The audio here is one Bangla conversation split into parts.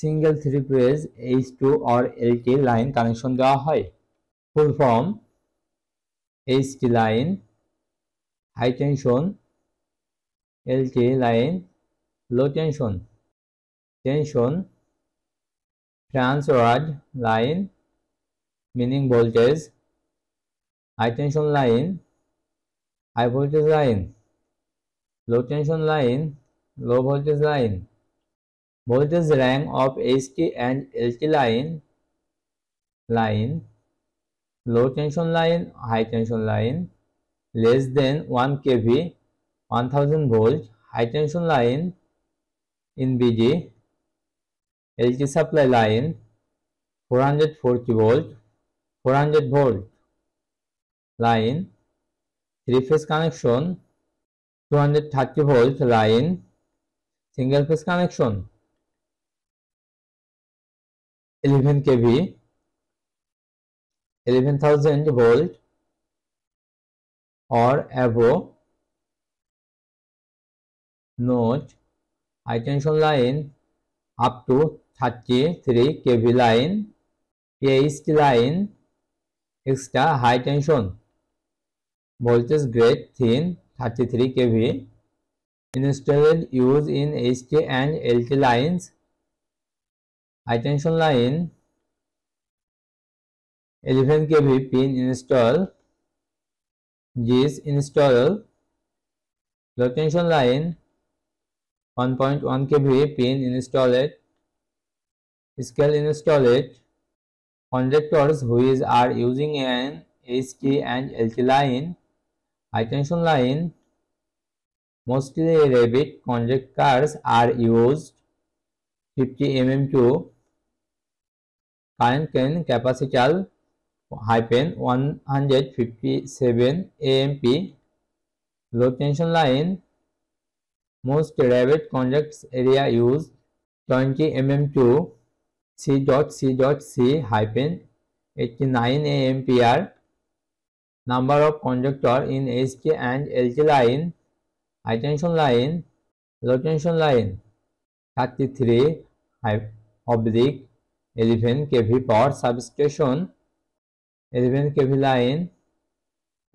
Single three phase H two or LT line connection দেওয়া হয় full form H HT line high tension LT line low tension tension ট্রান্সওয়ার্ড line meaning voltage high tension line high voltage line low tension line low voltage line voltage rank of HT and LT line, line, low tension line, high tension line, less than 1 kV, 1000 volt, high tension line in BD, LT supply line, 440 volt, 400 volt line, 3 phase connection, 230 volt line, single phase connection. 11 kV 11000 volt or above note high tension line up to 33 kV line east line extra high tension voltage grade thin 33 kV installed use in HT and LT lines Attention line 11 kV pin install this install low tension line 1.1 kV pin install it scale install it conductors who is are using an HT and LT line high tension line mostly rabbit conductors are used fifty M M two कायन can capacity hyphen one hundred fifty seven A M P low tension line most rabbit conductor area use twenty M M two C dot C dot C high pen eighty nine A M P R number of conductor in H K and L K line high tension line low tension line thirty three oblique eleven KV power substation eleven KV line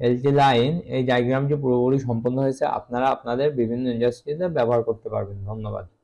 L T line এই ডায়াগ্রামটি পুরোপুরি সম্পন্ন হয়েছে আপনারা আপনাদের বিভিন্ন ইন্ডাস্ট্রিতে ব্যবহার করতে পারবেন ধন্যবাদ